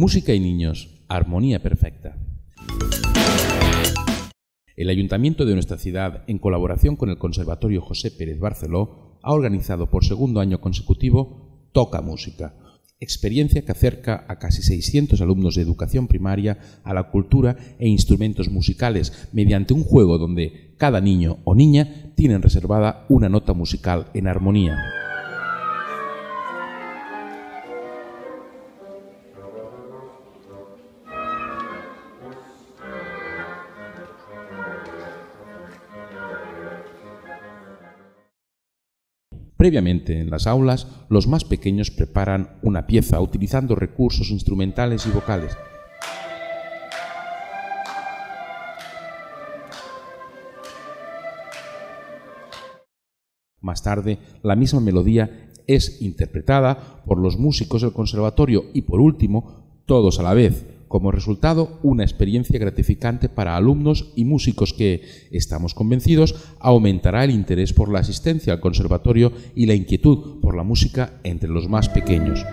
Música y niños, armonía perfecta. El ayuntamiento de nuestra ciudad, en colaboración con el Conservatorio José Pérez Barceló, ha organizado por segundo año consecutivo Toca Música, experiencia que acerca a casi 600 alumnos de educación primaria a la cultura e instrumentos musicales mediante un juego donde cada niño o niña tienen reservada una nota musical en armonía. Previamente en las aulas, los más pequeños preparan una pieza utilizando recursos instrumentales y vocales. Más tarde, la misma melodía es interpretada por los músicos del conservatorio y por último, todos a la vez, como resultado una experiencia gratificante para alumnos y músicos que, estamos convencidos, aumentará el interés por la asistencia al conservatorio y la inquietud por la música entre los más pequeños.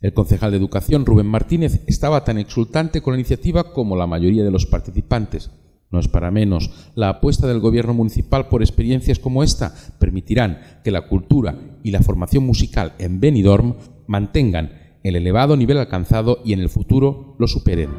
El concejal de Educación, Rubén Martínez, estaba tan exultante con la iniciativa como la mayoría de los participantes. No es para menos, la apuesta del Gobierno municipal por experiencias como esta permitirán que la cultura y la formación musical en Benidorm mantengan el elevado nivel alcanzado y en el futuro lo superen.